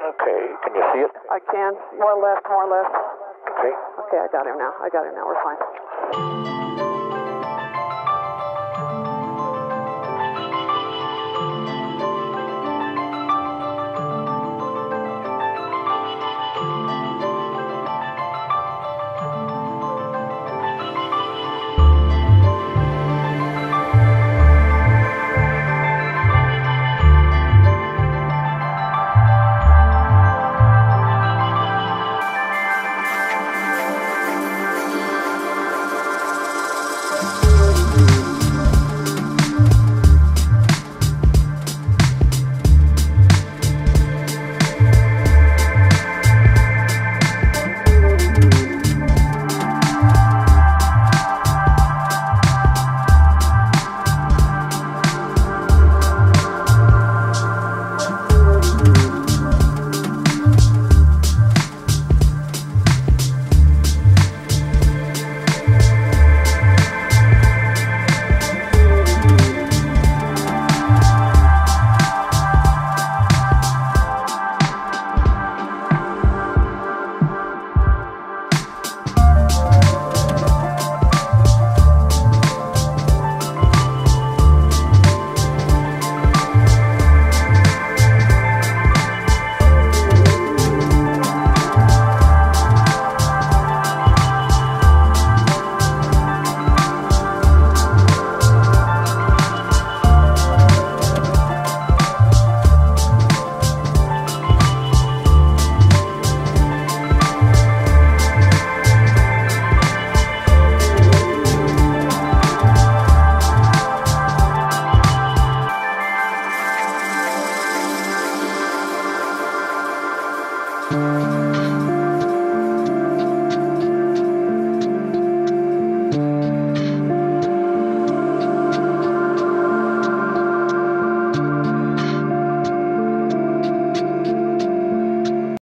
Okay, can you see it? I can. More left, more left. Okay. Okay, I got him now. I got him now. We're fine. Thank